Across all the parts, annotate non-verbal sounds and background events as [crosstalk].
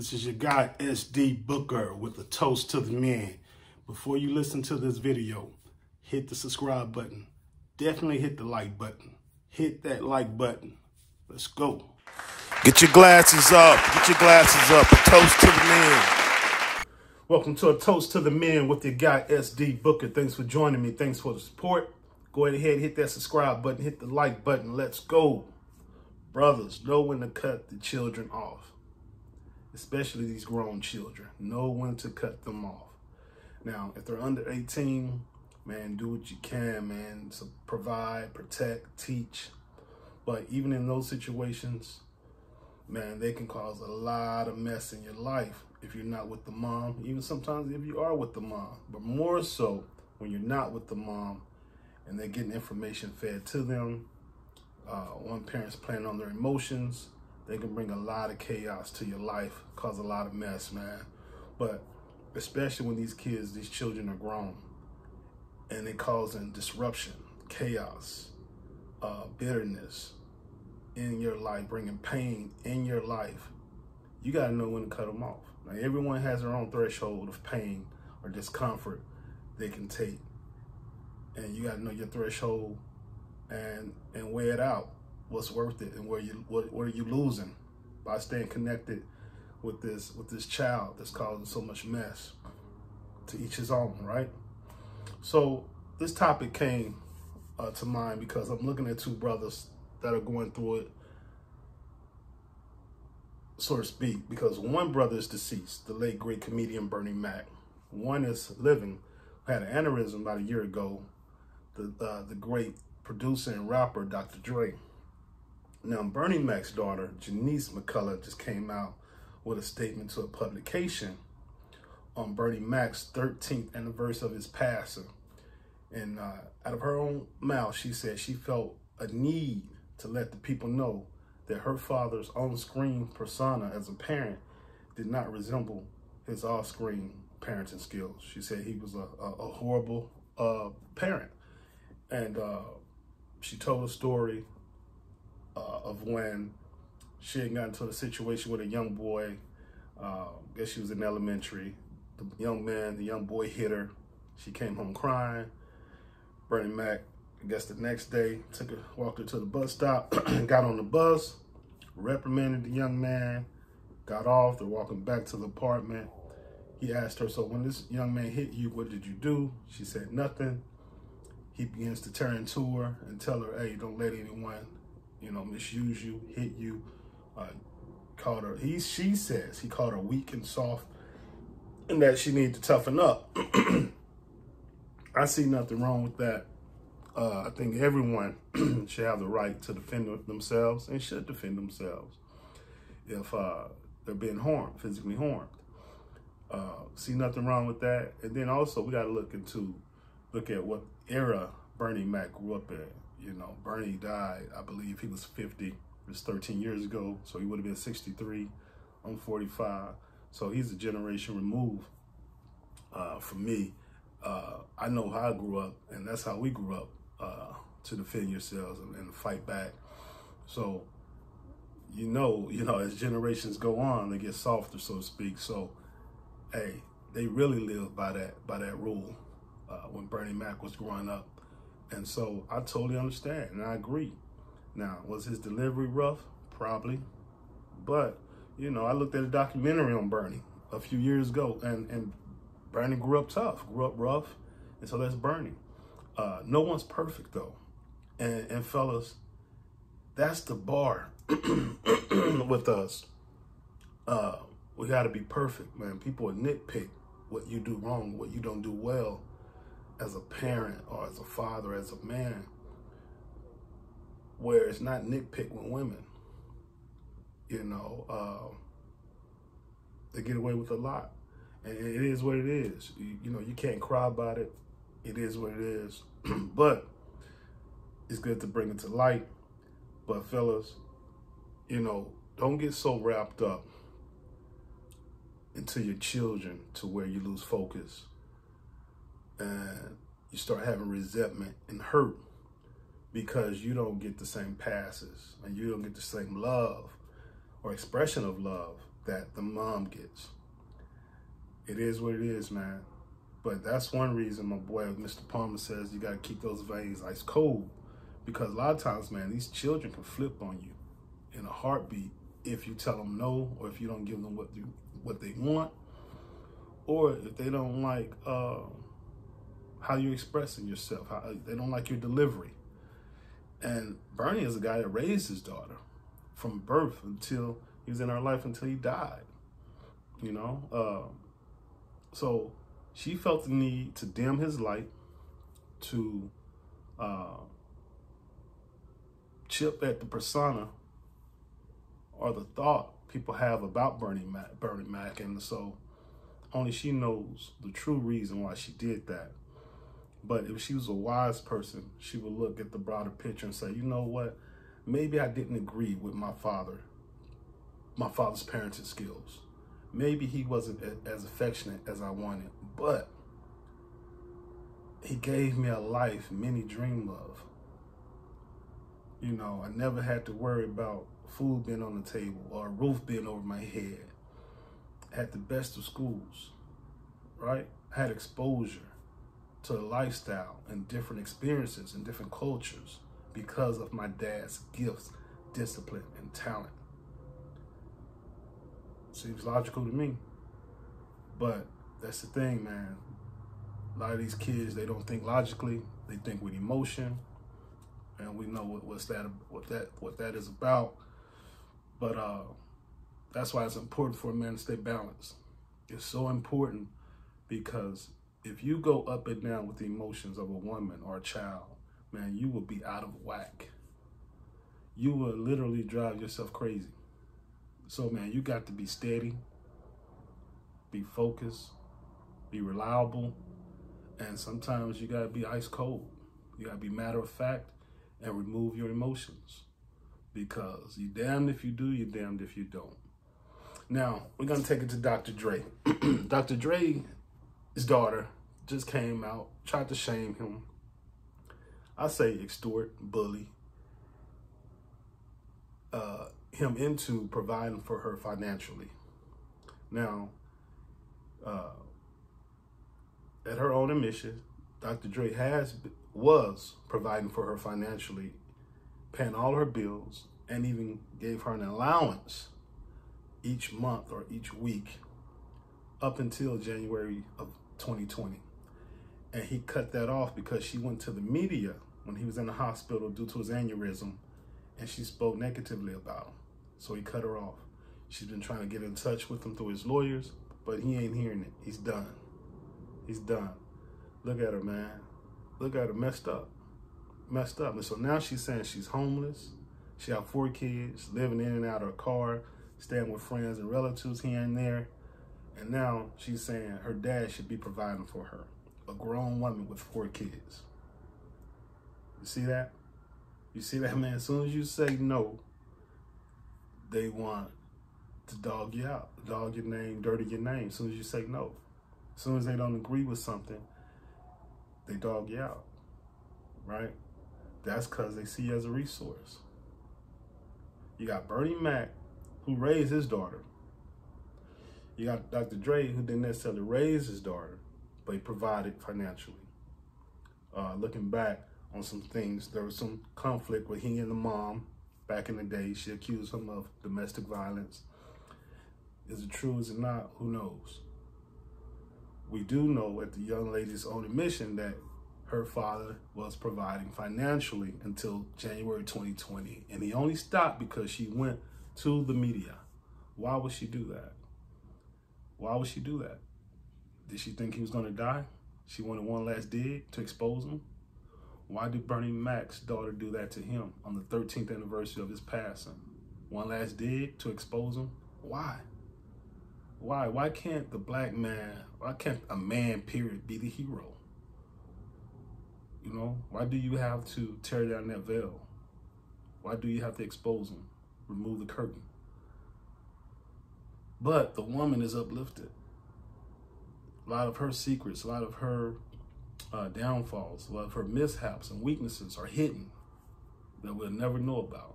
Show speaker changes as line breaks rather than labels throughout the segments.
This is your guy SD Booker with a toast to the men. Before you listen to this video, hit the subscribe button. Definitely hit the like button. Hit that like button. Let's go.
Get your glasses up. Get your glasses up. A toast to the men.
Welcome to a toast to the men with your guy SD Booker. Thanks for joining me. Thanks for the support. Go ahead, and hit that subscribe button, hit the like button. Let's go. Brothers, know when to cut the children off, especially these grown children. Know when to cut them off. Now, if they're under 18, man, do what you can, man. So provide, protect, teach. But even in those situations, man, they can cause a lot of mess in your life if you're not with the mom. Even sometimes if you are with the mom, but more so when you're not with the mom and they're getting information fed to them uh, one parent's playing on their emotions, they can bring a lot of chaos to your life, cause a lot of mess, man. But especially when these kids, these children are grown and they're causing disruption, chaos, uh, bitterness in your life, bringing pain in your life, you got to know when to cut them off. Now, everyone has their own threshold of pain or discomfort they can take. And you got to know your threshold and and weigh it out what's worth it and where you what, what are you losing by staying connected with this with this child that's causing so much mess to each his own right so this topic came uh, to mind because i'm looking at two brothers that are going through it so to speak because one brother is deceased the late great comedian bernie mac one is living had an aneurysm about a year ago the uh, the great producer and rapper Dr. Dre. Now, Bernie Mac's daughter, Je'Niece McCullough, just came out with a statement to a publication on Bernie Mac's 13th anniversary of his passing. And uh, out of her own mouth, she said she felt a need to let the people know that her father's on-screen persona as a parent did not resemble his off-screen parenting skills. She said he was a, a, a horrible uh, parent. And uh, she told a story uh, of when she had gotten into a situation with a young boy. Uh, I guess she was in elementary. The young man, the young boy hit her. She came home crying. Bernie Mac, I guess the next day, took her, walked her to the bus stop, [clears throat] got on the bus, reprimanded the young man, got off. They're walking back to the apartment. He asked her, so when this young man hit you, what did you do? She said, nothing he begins to turn to her and tell her, hey, don't let anyone, you know, misuse you, hit you. Uh, called her, he, she says, he called her weak and soft and that she needed to toughen up. [clears throat] I see nothing wrong with that. Uh, I think everyone [clears throat] should have the right to defend themselves and should defend themselves if uh, they're being harmed, physically harmed. Uh, see nothing wrong with that. And then also we got to look into, look at what era Bernie Mac grew up in. You know, Bernie died, I believe he was 50. It was 13 years ago, so he would have been 63. I'm 45. So he's a generation removed uh, from me. Uh, I know how I grew up, and that's how we grew up uh, to defend yourselves and, and fight back. So, you know, you know, as generations go on, they get softer, so to speak. So, hey, they really live by that by that rule uh, when Bernie Mac was growing up. And so I totally understand and I agree. Now, was his delivery rough? Probably. But, you know, I looked at a documentary on Bernie a few years ago and, and Bernie grew up tough, grew up rough. And so that's Bernie. Uh, no one's perfect though. And, and fellas, that's the bar [clears throat] with us. Uh, we got to be perfect, man. People will nitpick what you do wrong, what you don't do well as a parent or as a father, as a man, where it's not nitpick with women. You know, uh, they get away with a lot. And it is what it is. You, you know, you can't cry about it. It is what it is. [clears throat] but it's good to bring it to light. But fellas, you know, don't get so wrapped up into your children to where you lose focus and you start having resentment and hurt because you don't get the same passes and you don't get the same love or expression of love that the mom gets. It is what it is, man. But that's one reason my boy Mr. Palmer says you gotta keep those veins ice cold. Because a lot of times, man, these children can flip on you in a heartbeat if you tell them no or if you don't give them what they, what they want or if they don't like uh, how you're expressing yourself, how they don't like your delivery. And Bernie is a guy that raised his daughter from birth until he was in her life until he died. You know, uh, so she felt the need to dim his light, to uh, chip at the persona or the thought people have about Bernie Mac, Bernie Mac, and so only she knows the true reason why she did that. But if she was a wise person, she would look at the broader picture and say, you know what? Maybe I didn't agree with my father, my father's parenting skills. Maybe he wasn't as affectionate as I wanted, but he gave me a life many dream of. You know, I never had to worry about food being on the table or a roof being over my head. Had the best of schools, right? Had exposure to the lifestyle and different experiences and different cultures because of my dad's gifts, discipline, and talent. Seems logical to me. But that's the thing, man. A lot of these kids, they don't think logically. They think with emotion. And we know what, what's that what that what that is about. But uh that's why it's important for a man to stay balanced. It's so important because if you go up and down with the emotions of a woman or a child, man, you will be out of whack. You will literally drive yourself crazy. So, man, you got to be steady, be focused, be reliable, and sometimes you got to be ice cold. You got to be matter of fact and remove your emotions because you damned if you do, you damned if you don't. Now, we're going to take it to Dr. Dre. [clears throat] Dr. Dre his daughter just came out, tried to shame him. I say extort, bully, uh, him into providing for her financially. Now, uh, at her own admission, Dr. Dre has was providing for her financially, paying all her bills, and even gave her an allowance each month or each week up until January of 2020. And he cut that off because she went to the media when he was in the hospital due to his aneurysm and she spoke negatively about him. So he cut her off. She's been trying to get in touch with him through his lawyers, but he ain't hearing it. He's done. He's done. Look at her, man. Look at her, messed up. Messed up. And so now she's saying she's homeless. She have four kids, living in and out of her car, staying with friends and relatives here and there. And now she's saying her dad should be providing for her. A grown woman with four kids. You see that? You see that, man? As soon as you say no, they want to dog you out, dog your name, dirty your name. As soon as you say no. As soon as they don't agree with something, they dog you out, right? That's because they see you as a resource. You got Bernie Mac, who raised his daughter. You got Dr. Dre, who didn't necessarily raise his daughter, but he provided financially. Uh, looking back on some things, there was some conflict with he and the mom back in the day. She accused him of domestic violence. Is it true? Is it not? Who knows? We do know at the young lady's own admission that her father was providing financially until January 2020. And he only stopped because she went to the media. Why would she do that? Why would she do that? Did she think he was going to die? She wanted one last dig to expose him? Why did Bernie Mac's daughter do that to him on the 13th anniversary of his passing? One last dig to expose him? Why? Why? Why can't the black man, why can't a man, period, be the hero? You know, why do you have to tear down that veil? Why do you have to expose him, remove the curtain? But the woman is uplifted. A lot of her secrets, a lot of her uh, downfalls, a lot of her mishaps and weaknesses are hidden that we'll never know about.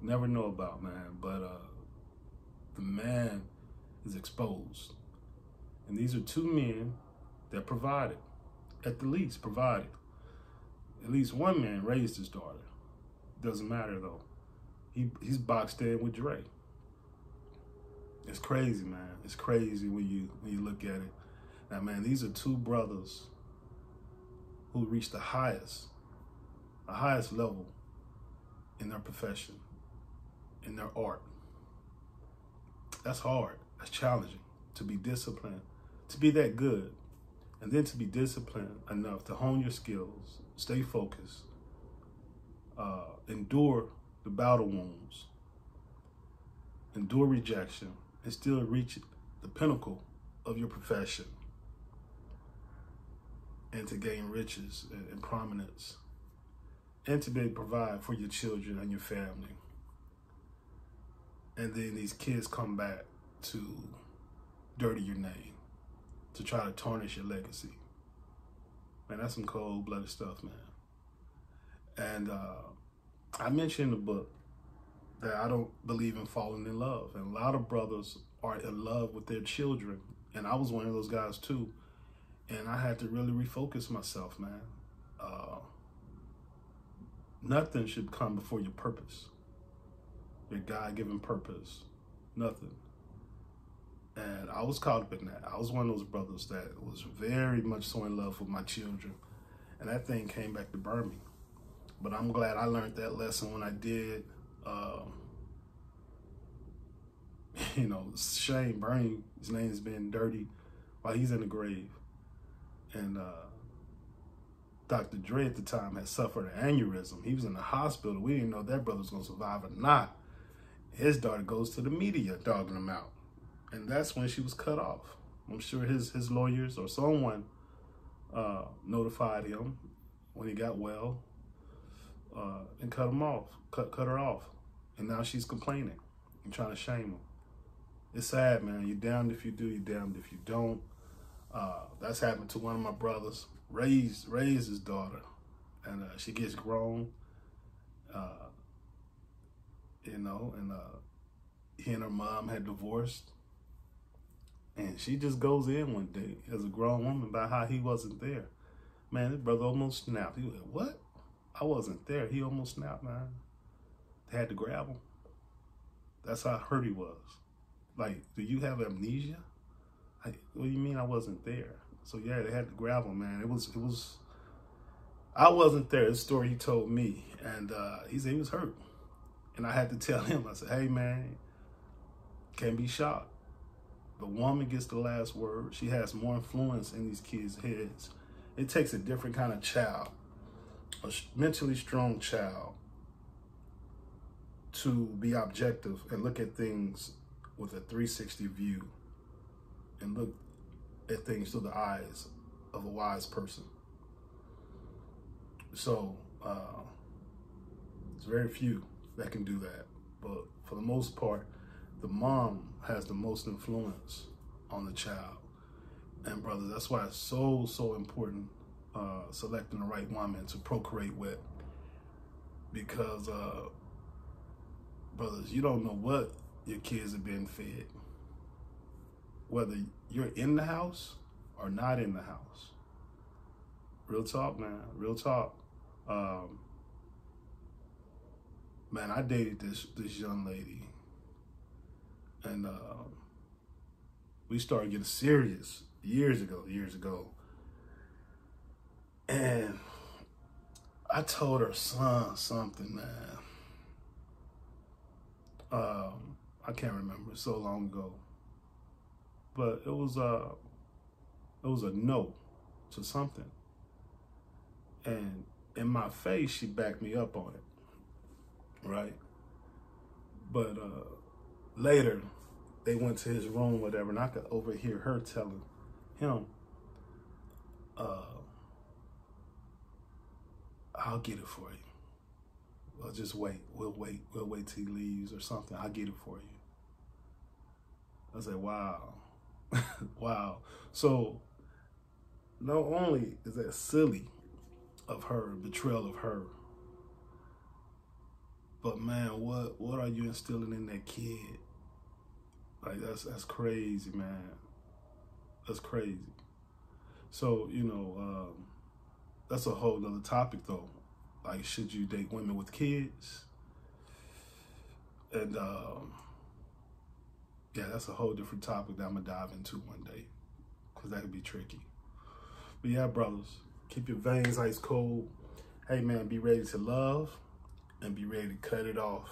Never know about, man. But uh, the man is exposed. And these are two men that provided, at the least provided. At least one man raised his daughter. Doesn't matter though. He he's boxed in with Dre. It's crazy, man. It's crazy when you when you look at it. Now, man, these are two brothers who reached the highest, the highest level in their profession, in their art. That's hard. That's challenging to be disciplined, to be that good, and then to be disciplined enough to hone your skills, stay focused, uh, endure the battle wounds, endure rejection, and still reach the pinnacle of your profession and to gain riches and, prominence and to be able to provide for your children and your family. And then these kids come back to dirty your name, to try to tarnish your legacy. Man, that's some cold blooded stuff, man. And uh, I mentioned in the book that I don't believe in falling in love. And a lot of brothers are in love with their children. And I was one of those guys too. And I had to really refocus myself, man. Uh, nothing should come before your purpose, your God given purpose. Nothing. And I was caught up in that. I was one of those brothers that was very much so in love with my children. And that thing came back to burn me. But I'm glad I learned that lesson when I did. Uh, [laughs] you know, Shane Bernie, his name has been dirty while he's in the grave. And uh, Dr. Dre at the time had suffered an aneurysm. He was in the hospital. We didn't know that brother was going to survive or not. His daughter goes to the media dogging him out. And that's when she was cut off. I'm sure his, his lawyers or someone uh, notified him when he got well uh, and cut him off, cut, cut her off. And now she's complaining and trying to shame him. It's sad, man. You're damned if you do, you're damned if you don't. Uh, that's happened to one of my brothers. Raised raised his daughter, and uh, she gets grown. Uh, you know, and uh, he and her mom had divorced, and she just goes in one day as a grown woman about how he wasn't there. Man, his brother almost snapped. He went, "What? I wasn't there." He almost snapped, man. They had to grab him. That's how hurt he was. Like, do you have amnesia? Like, what do you mean I wasn't there? So yeah, they had to grab him, man. It was it was. I wasn't there. The story he told me, and uh, he said he was hurt, and I had to [laughs] tell him. I said, "Hey, man, can't be shocked. The woman gets the last word. She has more influence in these kids' heads. It takes a different kind of child, a mentally strong child, to be objective and look at things with a 360 view and look at things through the eyes of a wise person. So, uh, it's very few that can do that. But for the most part, the mom has the most influence on the child. And brother, that's why it's so, so important uh, selecting the right woman to procreate with. Because, uh, brothers, you don't know what your kids are being fed. Whether you're in the house or not in the house. Real talk, man. Real talk. Um, man, I dated this this young lady, and uh, we started getting serious years ago. Years ago, and I told her son something, man. Um, I can't remember so long ago, but it was a it was a no to something, and in my face she backed me up on it, right? But uh, later they went to his room, whatever, and I could overhear her telling him, uh, "I'll get it for you." Well, just wait. We'll wait. We'll wait till he leaves or something. I'll get it for you. I said, wow. [laughs] wow. So not only is that silly of her, betrayal of her, but man, what what are you instilling in that kid? Like that's that's crazy, man. That's crazy. So you know, um, that's a whole nother topic, though. Like, should you date women with kids? And um, yeah, that's a whole different topic that I'm gonna dive into one day, cause that could be tricky. But yeah, brothers, keep your veins ice cold. Hey man, be ready to love and be ready to cut it off.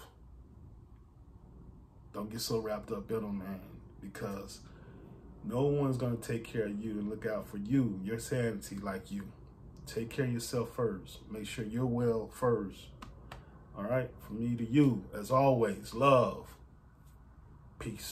Don't get so wrapped up in them, man, because no one's gonna take care of you and look out for you, your sanity, like you. Take care of yourself first. Make sure you're well first. All right, from me to you, as always, love, peace.